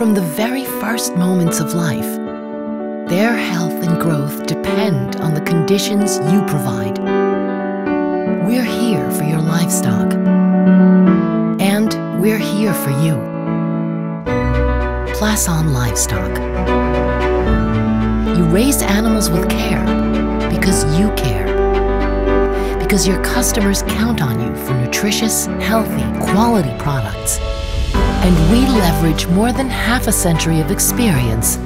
from the very first moments of life. Their health and growth depend on the conditions you provide. We're here for your livestock. And we're here for you. Plasson Livestock. You raise animals with care because you care. Because your customers count on you for nutritious, healthy, quality products. And we leverage more than half a century of experience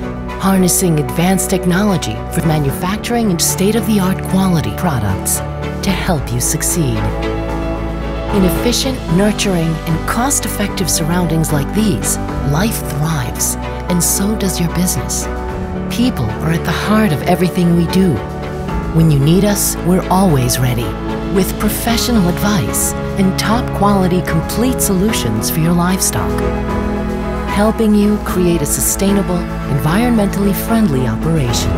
harnessing advanced technology for manufacturing and state-of-the-art quality products to help you succeed. In efficient, nurturing, and cost-effective surroundings like these, life thrives, and so does your business. People are at the heart of everything we do. When you need us, we're always ready, with professional advice and top-quality complete solutions for your livestock helping you create a sustainable, environmentally friendly operation.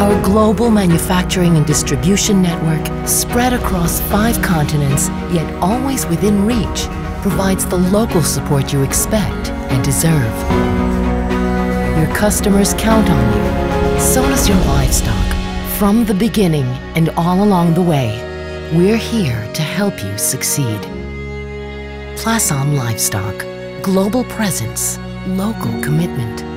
Our global manufacturing and distribution network, spread across five continents, yet always within reach, provides the local support you expect and deserve. Your customers count on you, so does your livestock. From the beginning and all along the way, we're here to help you succeed. Plasson Livestock global presence, local commitment.